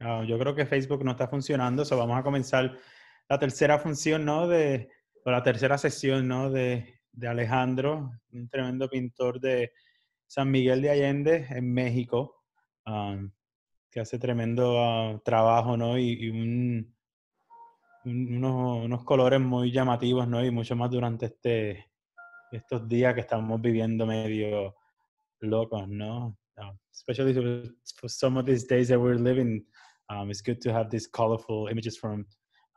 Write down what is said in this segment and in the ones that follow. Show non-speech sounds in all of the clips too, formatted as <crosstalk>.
Ah, yo creo que Facebook no está funcionando, so vamos a comenzar la tercera función, ¿no? De, o la tercera sesión, ¿no? De, de Alejandro, un tremendo pintor de San Miguel de Allende, en México, um, que hace tremendo uh, trabajo, ¿no? Y, y un, un, unos, unos, colores muy llamativos, ¿no? Y mucho más durante este, estos días que estamos viviendo medio locos, ¿no? Uh, especially for some of these days that we're living, um, it's good to have these colorful images from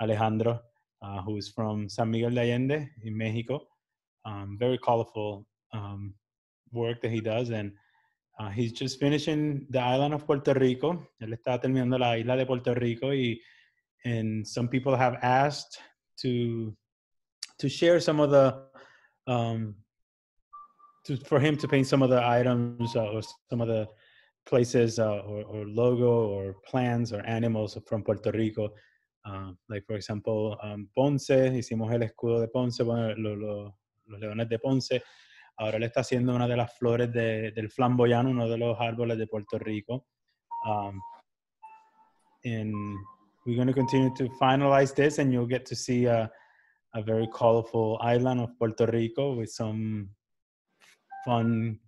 Alejandro, uh, who is from San Miguel de Allende in Mexico. Um, very colorful um, work that he does, and uh, he's just finishing the island of Puerto Rico. Él está terminando la isla de Puerto Rico, y and some people have asked to to share some of the um, to, for him to paint some of the items uh, or some of the places uh, or, or, logo or plants or animals from Puerto Rico. Uh, like for example, um, Ponce, hicimos el escudo de Ponce, bueno, lo, lo, los leones de Ponce. Ahora él está haciendo una de las flores de, del flamboyano, uno de los árboles de Puerto Rico. Um, and we're going to continue to finalize this and you'll get to see a, a very colorful island of Puerto Rico with some fun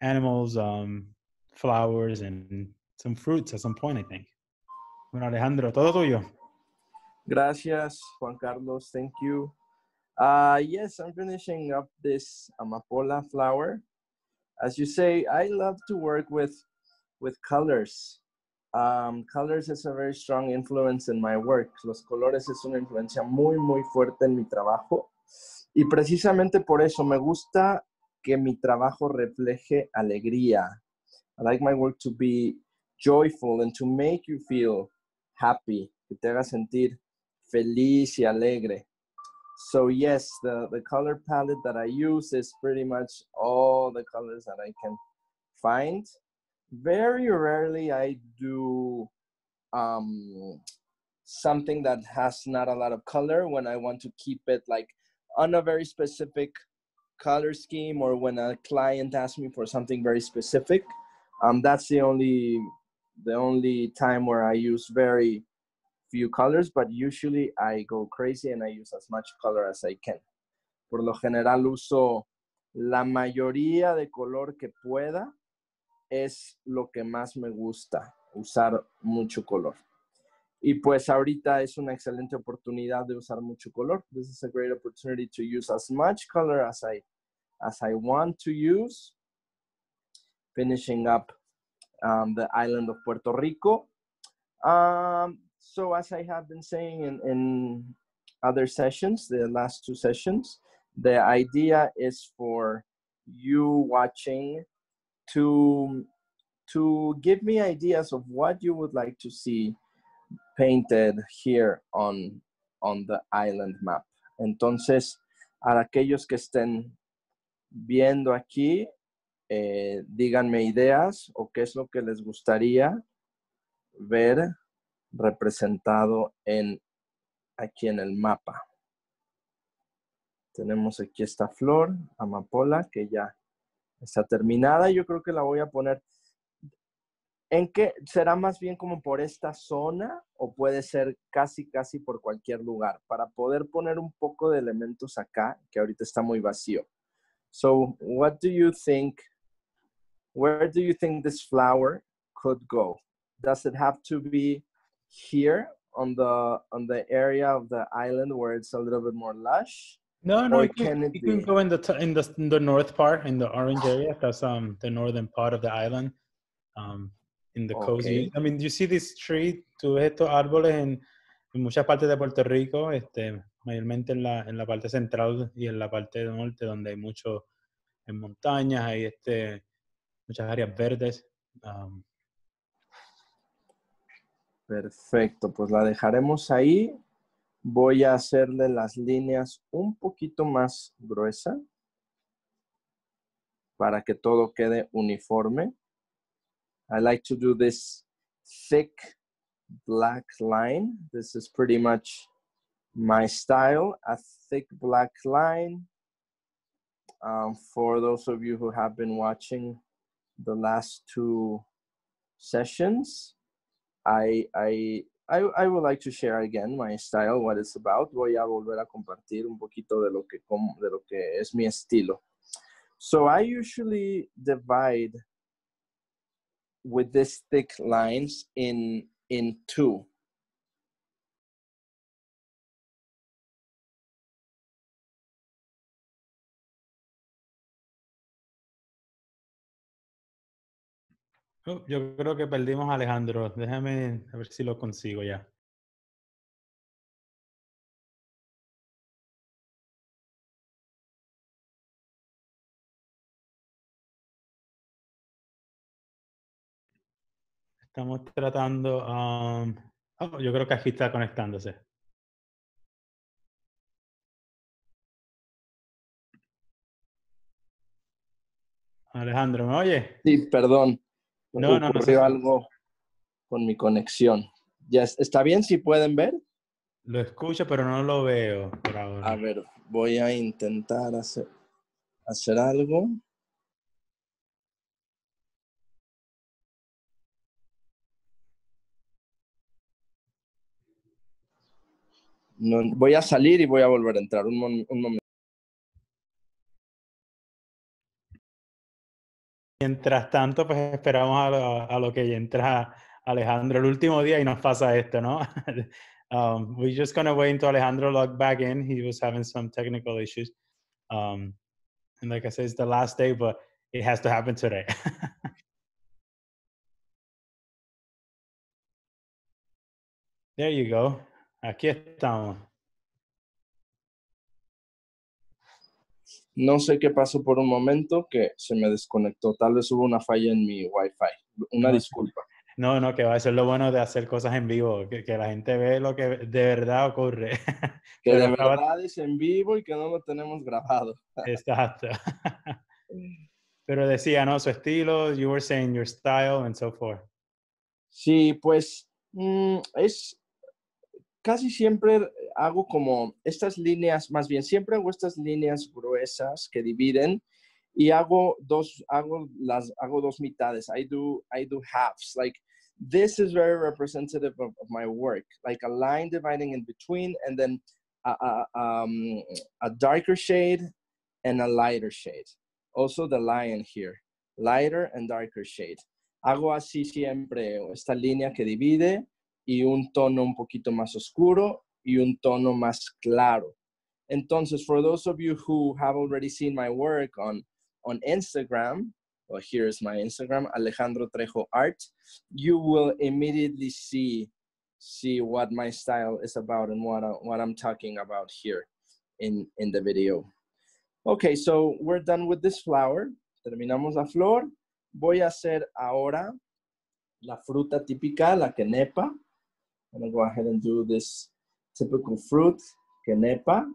animals, um, flowers, and some fruits at some point, I think. Bueno, Alejandro, todo tuyo. Gracias, Juan Carlos. Thank you. Uh, yes, I'm finishing up this amapola flower. As you say, I love to work with with colors. Um, colors is a very strong influence in my work. Los colores es una influencia muy, muy fuerte en mi trabajo. Y precisamente por eso me gusta que mi trabajo refleje alegría. I like my work to be joyful and to make you feel happy, que te haga sentir feliz y alegre. So yes, the, the color palette that I use is pretty much all the colors that I can find. Very rarely I do um, something that has not a lot of color when I want to keep it like on a very specific color scheme or when a client asks me for something very specific. Um, that's the only the only time where I use very few colors, but usually I go crazy and I use as much color as I can. Por lo general uso la mayoría de color que pueda, es lo que más me gusta, usar mucho color. Y pues ahorita es una excelente oportunidad de usar mucho color. This is a great opportunity to use as much color as I as I want to use. Finishing up um, the island of Puerto Rico. Um, so as I have been saying in, in other sessions, the last two sessions, the idea is for you watching to to give me ideas of what you would like to see painted here on on the island map. Entonces, a aquellos que estén viendo aquí, eh, díganme ideas o qué es lo que les gustaría ver representado en aquí en el mapa. Tenemos aquí esta flor, amapola, que ya está terminada. Yo creo que la voy a poner. ¿En qué? ¿Será más bien como por esta zona o puede ser casi, casi por cualquier lugar? Para poder poner un poco de elementos acá, que ahorita está muy vacío. So, what do you think? Where do you think this flower could go? Does it have to be here on the on the area of the island where it's a little bit more lush? No, no, it can, it, can go in the in the in the north part, in the orange area. That's um the northern part of the island, um in the cozy. Okay. I mean, you see this tree, tú estos árboles en, en muchas partes de Puerto Rico, este, mayormente en la, en la parte central y en la parte norte, donde hay mucho en montañas, hay este, muchas áreas verdes. Perfecto, pues la dejaremos ahí. Voy a hacerle las líneas un poquito más gruesa para que todo quede uniforme. I like to do this thick black line. This is pretty much my style, a thick black line. Um, for those of you who have been watching the last two sessions, I, I, I, I would like to share again my style, what it's about. Voy a volver a compartir un poquito de lo que, de lo que es mi estilo. So I usually divide with these thick lines in, in two. Oh, yo creo que perdimos a Alejandro. Déjame a ver si lo consigo ya. Estamos tratando. Um, oh, yo creo que aquí está conectándose. Alejandro, ¿me oye? Sí, perdón. No, no, no. algo con mi conexión. ¿Ya está bien si pueden ver? Lo escucho, pero no lo veo por ahora. A ver, voy a intentar hacer, hacer algo. No, voy a salir y voy a volver a entrar un, un momento. Mientras tanto, pues esperamos a lo, a lo, que entra Alejandro el último día y nos pasa esto, ¿no? <laughs> um, we're just gonna wait until Alejandro log back in. He was having some technical issues. Um, and like I said, it's the last day, but it has to happen today. <laughs> there you go. Aquí estamos. No sé qué pasó por un momento que se me desconectó. Tal vez hubo una falla en mi Wi-Fi. Una disculpa. No, no, que va a ser lo bueno de hacer cosas en vivo, que, la gente ve lo que de verdad ocurre. <laughs> Que de verdad es en vivo y que no lo tenemos grabado. <laughs> Exacto. Pero decía, ¿no? Su estilo, you were saying your style and so forth. Sí, pues mm, es, casi siempre hago como estas líneas, más bien siempre hago estas líneas gruesas que dividen y hago dos, hago las, hago dos mitades. I do, I do halves. Like this is very representative of, my work. Like a line dividing in between, and then a, a, um, a darker shade and a lighter shade. Also the line here, lighter and darker shade. Hago así siempre esta línea que divide y un tono un poquito más oscuro y un tono más claro. Entonces, for those of you who have already seen my work on, on Instagram, well, here's my Instagram, Alejandro Trejo Art, you will immediately see, see what my style is about and what, what I'm talking about here in, in the video. Okay, so we're done with this flower. Terminamos la flor. Voy a hacer ahora la fruta típica, la quenepa. I'm gonna go ahead and do this typical fruit, quenepa.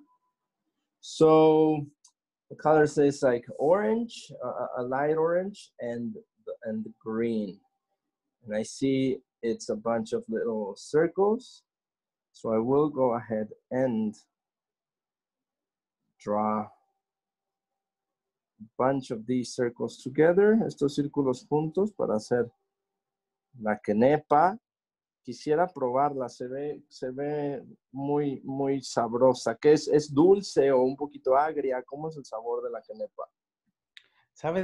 So the color says like orange, uh, a light orange, and and green. And I see it's a bunch of little circles. So I will go ahead and draw a bunch of these circles together, estos círculos juntos para hacer la quenepa quisiera probarla, se ve, se ve muy, muy sabrosa. ¿Qué es? ¿Es dulce o un poquito agria? ¿Cómo es el sabor de la quenepa? Sabes,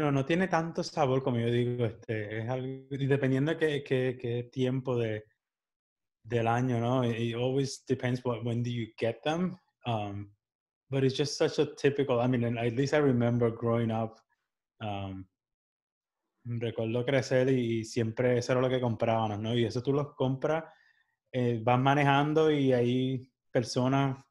no tiene tanto sabor como yo digo, este, es algo, dependiendo de qué, qué, tiempo de, del año, ¿no? It always depends what, when do you get them. Um, but it's just such a typical, I mean, at least I remember growing up, um, recuerdo crecer y siempre eso era lo que comprábamos, ¿no? Y eso tú los compras, eh, vas manejando y hay personas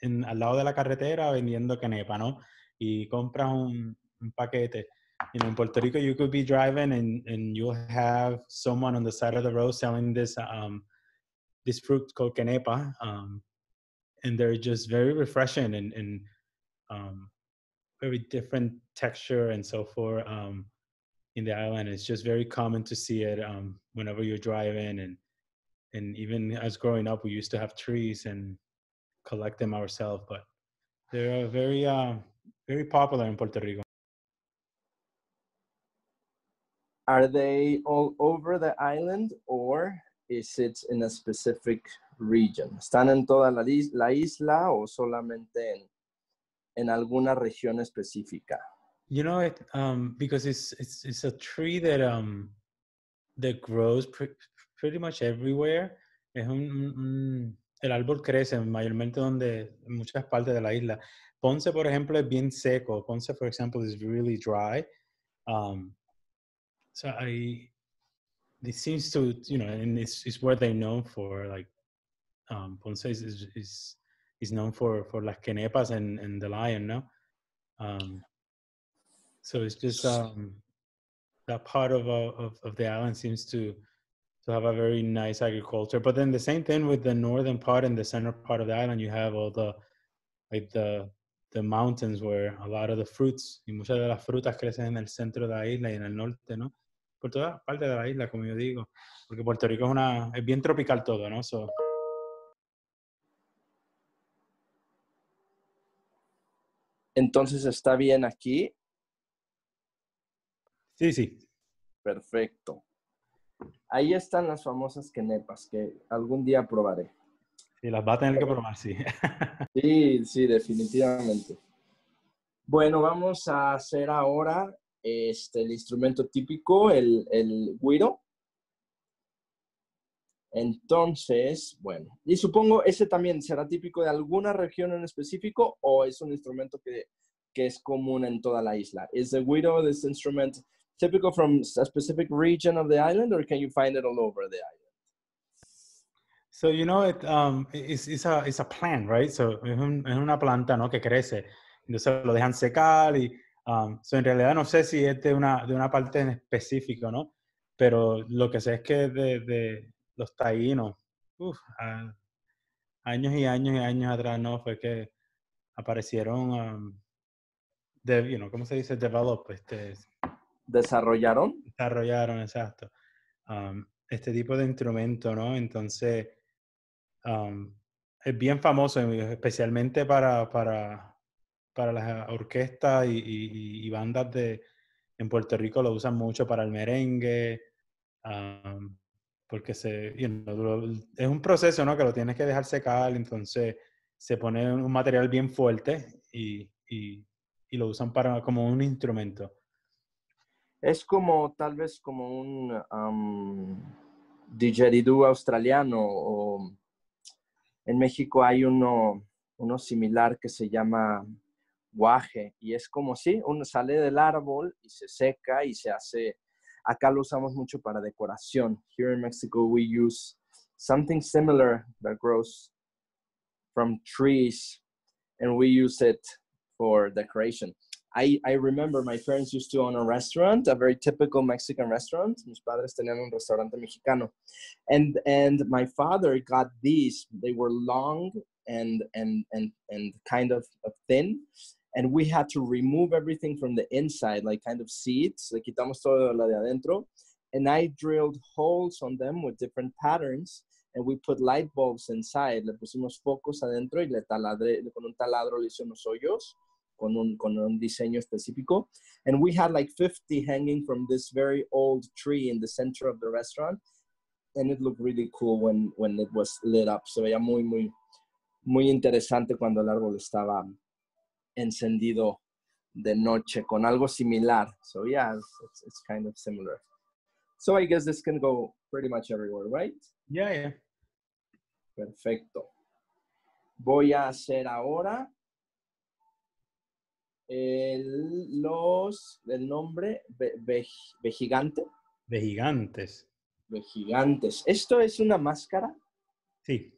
en, al lado de la carretera vendiendo canepa, ¿no? Y compras un, paquete. You know, in Puerto Rico, you could be driving and, you'll have someone on the side of the road selling this um, this fruit called canepa, um, and they're just very refreshing and, um, very different texture and so forth. In the island. It's just very common to see it um, whenever you're driving, and and even as growing up, we used to have trees and collect them ourselves. But they're very uh, very popular in Puerto Rico. Are they all over the island or is it in a specific region? ¿Están en toda la, la isla o solamente en, en alguna región específica? You know it um because it's it's it's a tree that um that grows pre- pretty much everywhere. Es un, un- el árbol crece mayormente donde en muchas partes de la isla. Ponce, por ejemplo, es bien seco. Ponce, for example, is really dry. Um, so I it seems to you know, and it's it's where they know for like um, Ponce is is is, is known for for las quenepas and and the lion, no? Um, so it's just um, that part of, uh, of of the island seems to to have a very nice agriculture. But then the same thing with the northern part and the center part of the island, you have all the like the the mountains where a lot of the fruits y muchas de las frutas crecen en el centro de la isla y en el norte, ¿no? Por toda parte de la isla, como yo digo, porque Puerto Rico es una es bien tropical todo, ¿no? So, Entonces, ¿está bien aquí? Sí, sí. Perfecto. Ahí están las famosas quenepas que algún día probaré. Sí, las va a tener que probar, sí. <laughs> Sí, sí, definitivamente. Bueno, vamos a hacer ahora este, el instrumento típico, el, el güiro. Entonces, bueno, y supongo ese también será típico de alguna región en específico o es un instrumento que, que es común en toda la isla. Is the güiro this instrument typical from a specific region of the island or can you find it all over the island? So you know it um it's, it's a it's a plant, right? So es, un- es una planta, ¿no? Que crece. Entonces lo dejan secar y um, so en realidad no sé si es de una de una parte en específico, ¿no? Pero lo que sé es que de, de los taínos, uf, a- años y años y años atrás, ¿no? Fue que aparecieron, um, de, you know, ¿cómo se dice? Develop, este, ¿Desarrollaron? desarrollaron, exacto, um, este tipo de instrumento, ¿no? Entonces, um, es bien famoso, especialmente para, para, para las orquestas y, bandas de, en Puerto Rico lo usan mucho para el merengue, um, porque es un proceso, ¿no? Que lo tienes que dejar secar, entonces se pone un material bien fuerte y- y lo usan para, como un instrumento. Es como tal vez como un um, australiano o en México hay uno, uno similar que se llama guaje y es como si uno sale del árbol y se seca y se hace, acá lo usamos mucho para decoración. Here in Mexico we use something similar that grows from trees and we use it for decoration. I, I remember my parents used to own a restaurant, a very typical Mexican restaurant. Mis padres tenían un restaurante mexicano. And and my father got these. They were long and and and and kind of thin. And we had to remove everything from the inside, like kind of seeds. Le quitamos todo lo de adentro. And I drilled holes on them with different patterns. And we put light bulbs inside. Le pusimos focos adentro y le taladré, con un taladro le hice unos hoyos con un, con un diseño específico. And we had like 50 hanging from this very old tree in the center of the restaurant. And it looked really cool when, when it was lit up. Se veía muy, muy, muy interesante cuando el árbol estaba encendido de noche con algo similar. So yeah, it's, it's, it's kind of similar. So I guess this can go pretty much everywhere, right? Yeah, yeah. Perfecto. Voy a hacer ahora el, los, el nombre ve- ve- vejigante, De gigantes. vejigantes. ¿Esto es una máscara? Sí.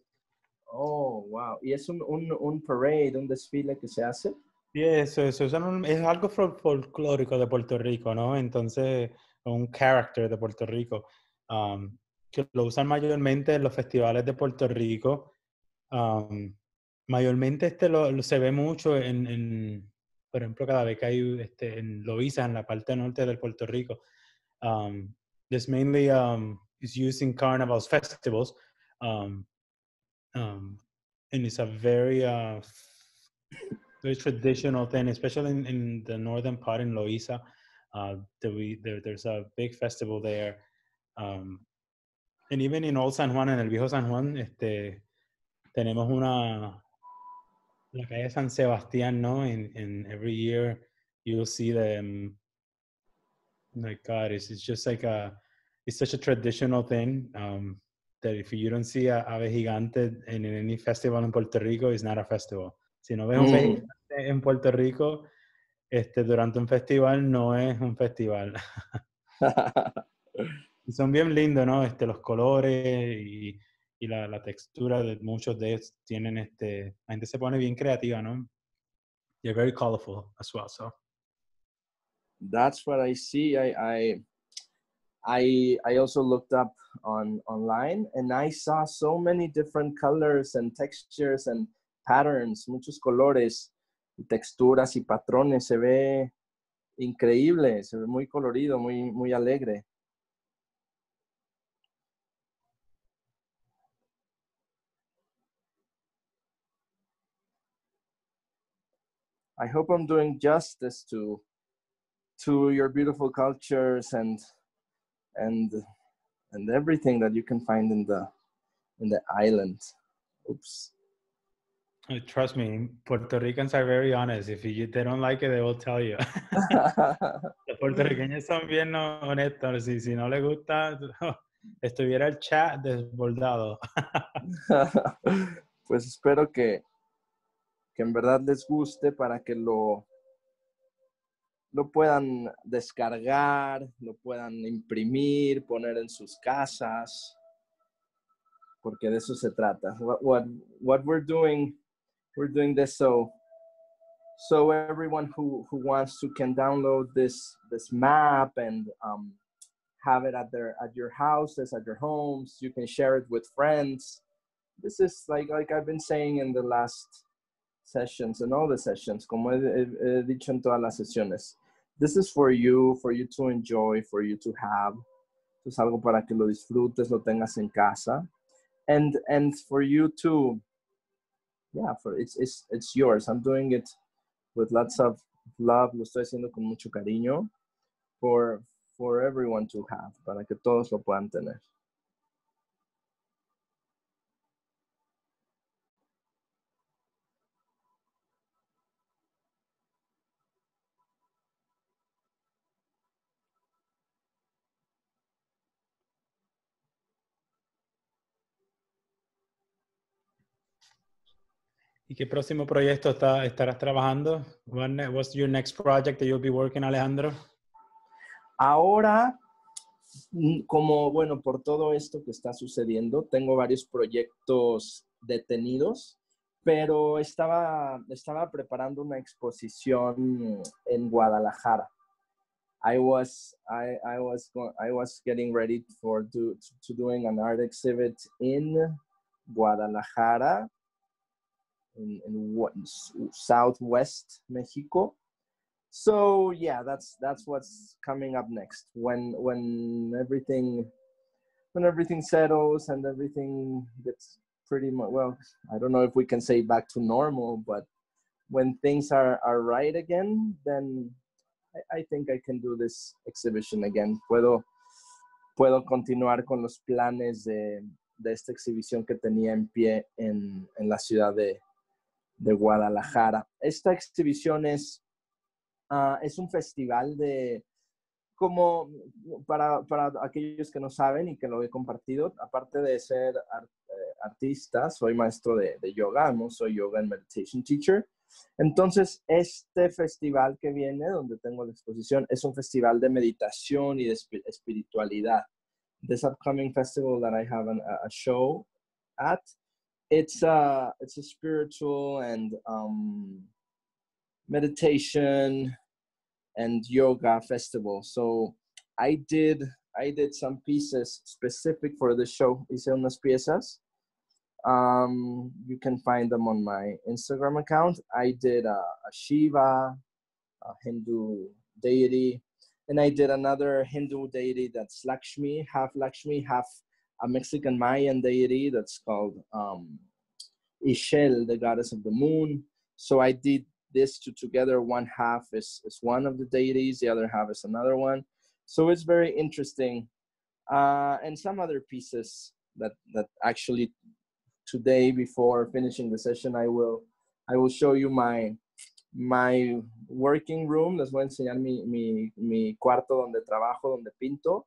Oh, wow. ¿Y es un, un, un parade, un desfile que se hace? Sí, eso, eso usan un- es algo fol- folclórico de Puerto Rico, ¿no? Entonces, un character de Puerto Rico, um, que lo usan mayormente en los festivales de Puerto Rico. Um, mayormente este lo, lo se ve mucho en, en, por ejemplo, cada vez que hay este, en Loíza, en la parte norte de Puerto Rico. Um, this mainly um, is used in carnivals festivals. Um, um, and it's a very uh, very traditional thing, especially in, in the northern part in Loíza. Uh, we, there, there's a big festival there. Um, and even in Old San Juan, en el viejo San Juan, este, tenemos una, la calle San Sebastián, ¿no? In, in every year you'll see them. My God, it's, it's just like a, it's such a traditional thing um, that if you don't see a ave gigante in, in any festival in Puerto Rico, it's not a festival. Si no ves un mm. en Puerto Rico, este, durante un festival no es un festival. <laughs> <laughs> y son bien lindos, ¿no? Este, los colores y y la, la, textura de muchos de ellos tienen este, la gente se pone bien creativa, ¿no? They're very colorful as well, so. That's what I see. I, I, I, I also looked up on online and I saw so many different colors and textures and patterns, muchos colores, texturas y patrones. Se ve increíble, se ve muy colorido, muy, muy alegre. I hope I'm doing justice to to your beautiful cultures and and and everything that you can find in the in the island. Oops. Uh, trust me, Puerto Ricans are very honest. If you, they don't like it, they will tell you. <laughs> Los puertorriqueños son bien honestos. Si, si no les gusta, <laughs> estuviera el chat desbordado. <laughs> pues espero que, que en verdad les guste para que lo, lo puedan descargar, lo puedan imprimir, poner en sus casas, porque de eso se trata. What, what, what we're doing, we're doing this so so everyone who, who wants to can download this this map and um, have it at their at your houses, at your homes. You can share it with friends. This is like like I've been saying in the last sessions and all the sessions, como he, he, he dicho en todas las sesiones. This is for you, for you to enjoy, for you to have. Es algo para que lo disfrutes, lo tengas en casa. And, and for you to, yeah, for it's, it's, it's yours. I'm doing it with lots of love. Lo estoy haciendo con mucho cariño for, for everyone to have, para que todos lo puedan tener. ¿Y qué próximo proyecto está, estarás trabajando? what's your next project that you'll be working, Alejandro? Ahora, mm, como bueno, por todo esto que está sucediendo, tengo varios proyectos detenidos, pero estaba, estaba preparando una exposición en Guadalajara. I was I, I was I was getting ready for do, to doing an art exhibit in Guadalajara in, in southwest Mexico. So yeah, that's that's what's coming up next. When when everything when everything settles and everything gets pretty much well, I don't know if we can say back to normal, but when things are, are right again, then I, I think I can do this exhibition again. Puedo puedo continuar con los planes de, de esta exhibición que tenía en pie en, en la ciudad de, de Guadalajara. Esta exhibición es, ah, es un festival de, como para, para, aquellos que no saben y que lo he compartido, aparte de ser eh, artista, soy maestro de, de, yoga, ¿no? soy yoga and meditation teacher. Entonces, este festival que viene, donde tengo la exposición, es un festival de meditación y de espiritualidad. This upcoming festival that I have a show at it's a it's a spiritual and um, meditation and yoga festival. So I did I did some pieces specific for the show. Hice unas piezas. Um, you can find them on my Instagram account. I did a, a Shiva, a Hindu deity, and I did another Hindu deity that's Lakshmi, half Lakshmi, half a Mexican Mayan deity that's called um, the goddess of the moon. So I did this two together. One half is, is one of the deities, the other half is another one. So it's very interesting. Uh, and some other pieces that, that actually today before finishing the session, I will, I will show you my, my working room. Les voy a enseñar mi, mi, mi cuarto donde trabajo, donde pinto.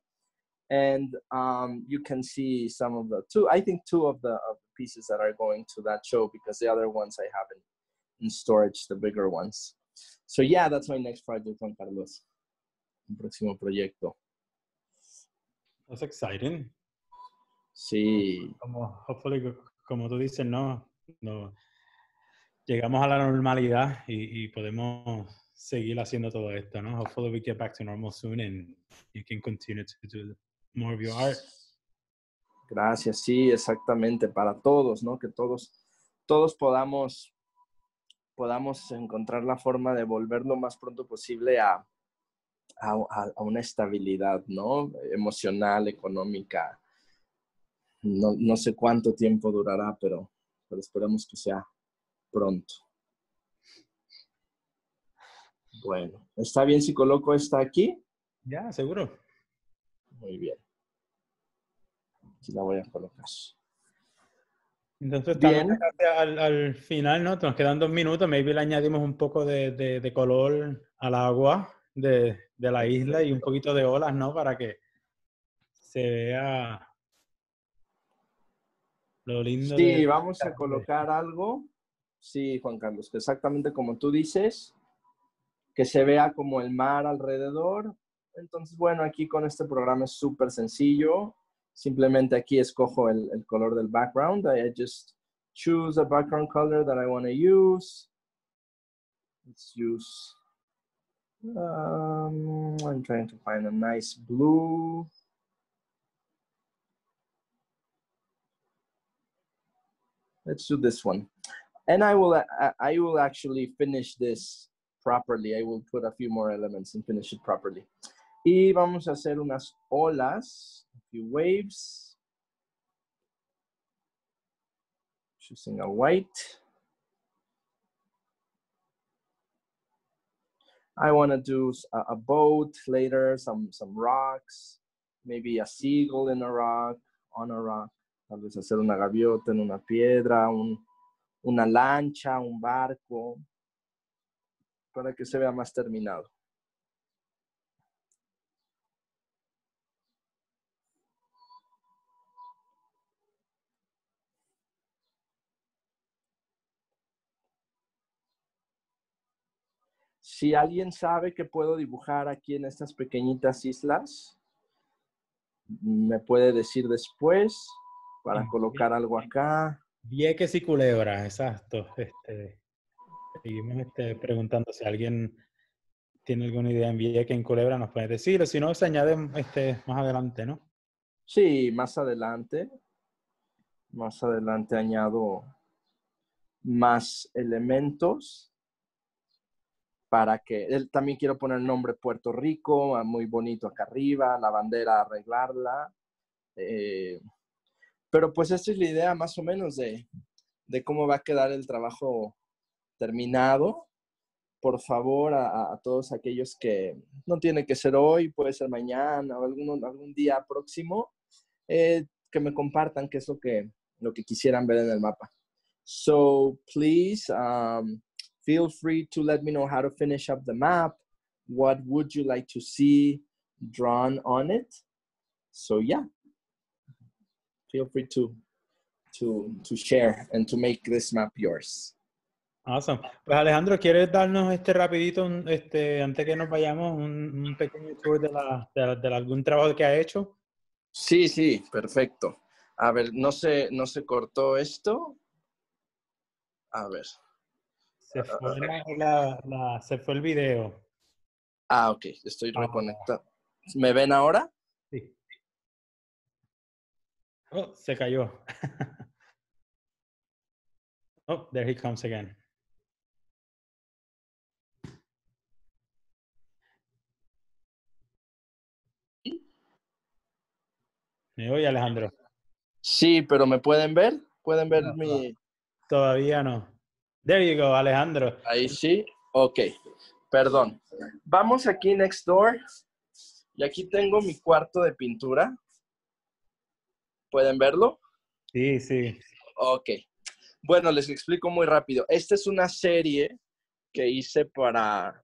And um, you can see some of the two, I think two of the, of the pieces that are going to that show because the other ones I haven't in storage, the bigger ones. So yeah, that's my next project, Juan Carlos. Un próximo proyecto. That's exciting. Sí. Como, hopefully, como tú dices, no, no llegamos a la normalidad y, y, podemos seguir haciendo todo esto, ¿no? Hopefully we get back to normal soon and you can continue to do more of your art. Gracias, sí, exactamente, para todos, ¿no? Que todos, todos podamos podamos encontrar la forma de volver lo más pronto posible a, a, una estabilidad, ¿no? Emocional, económica. No, no, sé cuánto tiempo durará, pero, pero esperemos que sea pronto. Bueno, ¿está bien si coloco esta aquí? Ya, seguro. Muy bien. Aquí la voy a colocar. Entonces, también al, al, final, ¿no? Nos quedan dos minutos, maybe le añadimos un poco de, de, de color al agua de, de, la isla y un poquito de olas, ¿no? Para que se vea lo lindo. Sí, vamos a colocar algo. Sí, Juan Carlos, exactamente como tú dices, que se vea como el mar alrededor. Entonces, bueno, aquí con este programa es súper sencillo. Simplemente aquí escojo el, el color del background. I just choose a background color that I want to use. Let's use, um, I'm trying to find a nice blue. Let's do this one. And I will, I will actually finish this properly. I will put a few more elements and finish it properly. Y vamos a hacer unas olas few waves. Choosing a white. I want to do a, a, boat later, some, some rocks, maybe a seagull in a rock, on a rock. Tal vez hacer una gaviota en una piedra, un, una lancha, un barco, para que se vea más terminado. Si alguien sabe que puedo dibujar aquí en estas pequeñitas islas, me puede decir después para colocar algo acá. Vieques y Culebra, exacto. Este, seguimos este, preguntando si alguien tiene alguna idea en Vieques, en Culebra, nos puede decir. Si no, se añade este, más adelante, ¿no? Sí, más adelante. Más adelante añado más elementos para que él también quiero poner el nombre Puerto Rico, ah, muy bonito acá arriba, la bandera arreglarla. Eh, pero pues esta es la idea más o menos de, de, cómo va a quedar el trabajo terminado. Por favor, a, todos aquellos que no tiene que ser hoy, puede ser mañana o algún, algún día próximo, eh, que me compartan qué es lo que, lo que quisieran ver en el mapa. So, please, um, feel free to let me know how to finish up the map. What would you like to see drawn on it? So yeah, feel free to to to share and to make this map yours. Awesome. Pues Alejandro, ¿quieres darnos este rapidito, este, antes que nos vayamos, un, un pequeño tour de, la, de, de, algún trabajo que ha hecho? Sí, sí, perfecto. A ver, no se, no se cortó esto. A ver. Se fue, la, la, se fue el video. Ah, ok, estoy ah. reconectado. ¿Me ven ahora? Sí. Oh, se cayó. <laughs> oh, there he comes again. ¿Me oye, Alejandro? Sí, pero ¿me pueden ver? ¿Pueden ver mi...? Todavía no. There you go, Alejandro. Ahí sí. Ok. Perdón. Vamos aquí next door. Y aquí tengo mi cuarto de pintura. ¿Pueden verlo? Sí, sí. Ok. Bueno, les explico muy rápido. Esta es una serie que hice para,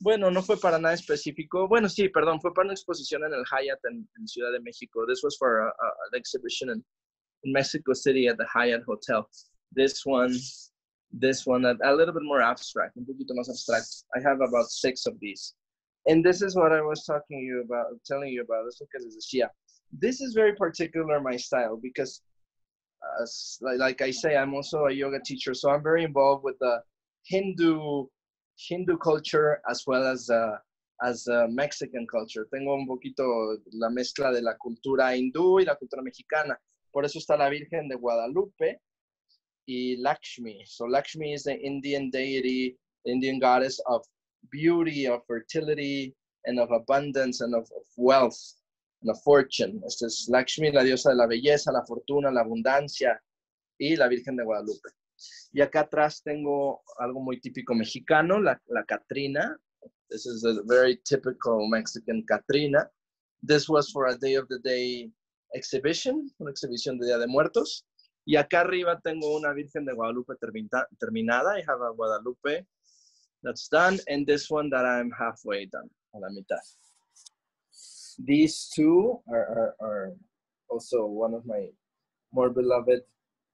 bueno, no fue para nada específico. Bueno, sí, perdón, fue para una exposición en el Hyatt en, Ciudad de México. This was for an exhibition in, in, Mexico City at the Hyatt Hotel. This one, this one, a, little bit more abstract, un poquito más abstract. I have about six of these. And this is what I was talking you about, telling you about. This because a Shia. This is very particular my style because, uh, like, like I say, I'm also a yoga teacher, so I'm very involved with the Hindu Hindu culture as well as uh, as uh, Mexican culture. Tengo un poquito la mezcla de la cultura hindú y la cultura mexicana. Por eso está la Virgen de Guadalupe y Lakshmi. So Lakshmi is the Indian deity, the Indian goddess of beauty, of fertility, and of abundance, and of, of wealth, and of fortune. Esta es Lakshmi, la diosa de la belleza, la fortuna, la abundancia, y la Virgen de Guadalupe. Y acá atrás tengo algo muy típico mexicano, la, la Catrina. This is a very typical Mexican Catrina. This was for a Day of the Day exhibition, una exhibición de Día de Muertos. Y acá arriba tengo una Virgen de Guadalupe terminada. I have a Guadalupe that's done, and this one that I'm halfway done, a la mitad. These two are, also one of my more beloved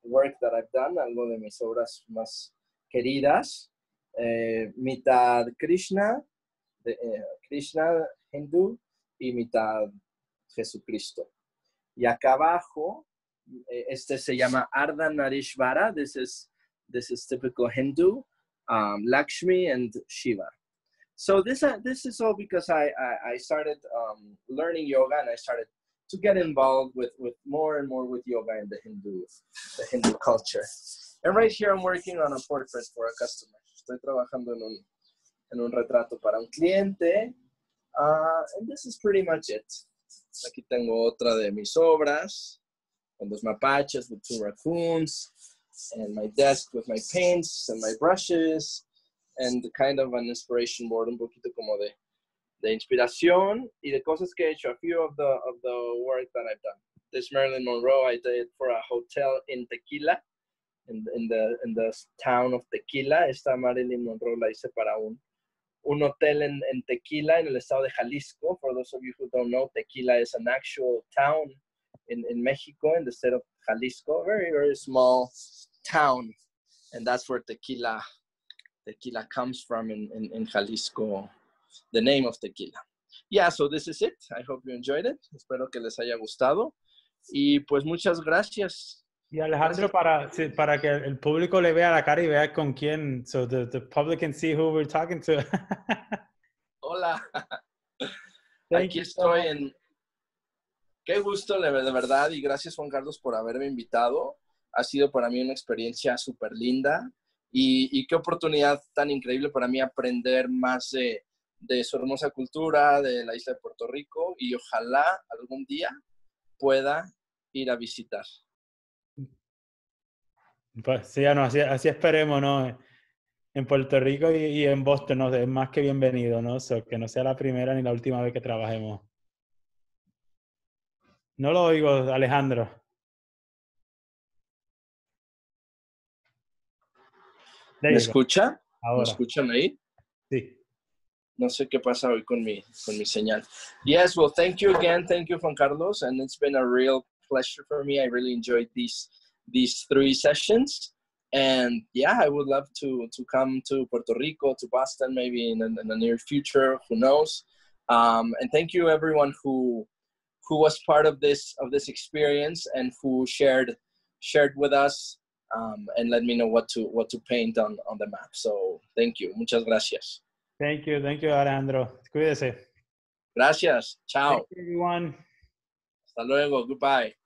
work that I've done, algo de mis obras más queridas. Eh, mitad Krishna, eh, Krishna hindú y mitad Jesucristo. Y acá abajo, este se llama Ardhanarishvara. This is, this is typical Hindu. Um, Lakshmi and Shiva. So this uh, this is all because I I, I started um, learning yoga and I started to get involved with, with more and more with yoga and the Hindu, the Hindu culture. And right here I'm working on a portrait for a customer. Estoy trabajando en un, en un retrato para un cliente. Uh, and this is pretty much it. Aquí tengo otra de mis obras, con dos mapaches with two raccoons, and my desk with my paints and my brushes, and the kind of an inspiration board, un poquito como de de inspiración y de cosas que he hecho. A few of the, of the work that I've done. This Marilyn Monroe I did for a hotel in Tequila, in, in, the, in the town of Tequila. Esta Marilyn Monroe la hice para un, un hotel en, en Tequila, en el estado de Jalisco. For those of you who don't know, Tequila is an actual town in, in Mexico, in the state of Jalisco. Very, very small town. And that's where Tequila, Tequila comes from in, in, in Jalisco, the name of tequila. Yeah, so this is it. I hope you enjoyed it. Espero que les haya gustado. Y pues muchas gracias. Y Alejandro, para, para que el público le vea la cara y vea con quién, so the, the public can see who we're talking to. <laughs> Hola. Thank Aquí estoy en... Qué gusto, de verdad, y gracias Juan Carlos por haberme invitado. Ha sido para mí una experiencia súper linda y, y, qué oportunidad tan increíble para mí aprender más de, de su hermosa cultura, de la isla de Puerto Rico y ojalá algún día pueda ir a visitar. Pues sí, no, así, así, esperemos, ¿no? En Puerto Rico y, en Boston, ¿no? Es más que bienvenido, ¿no? que no sea la primera ni la última vez que trabajemos. No lo oigo, Alejandro. ¿Me escucha? ¿Me escuchan ahí? Sí. no sé qué pasa hoy con mi, con mi señal. Yes, well, thank you again. Thank you, Juan Carlos. And it's been a real pleasure for me. I really enjoyed these, these three sessions. And yeah, I would love to, to come to Puerto Rico, to Boston, maybe in, in the near future, who knows. Um, and thank you everyone who, who was part of this, of this experience and who shared, shared with us um, and let me know what to, what to paint on, on the map. So thank you. Muchas gracias. Thank you, thank you, Alejandro. Cuídese. Gracias. Chao. everyone. Hasta luego. Goodbye.